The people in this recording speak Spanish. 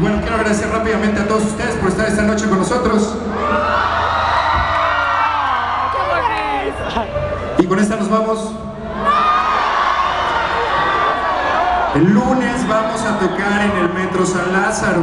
Bueno, quiero agradecer rápidamente a todos ustedes por estar esta noche con nosotros. Y con esta nos vamos. El lunes vamos a tocar en el Metro San Lázaro.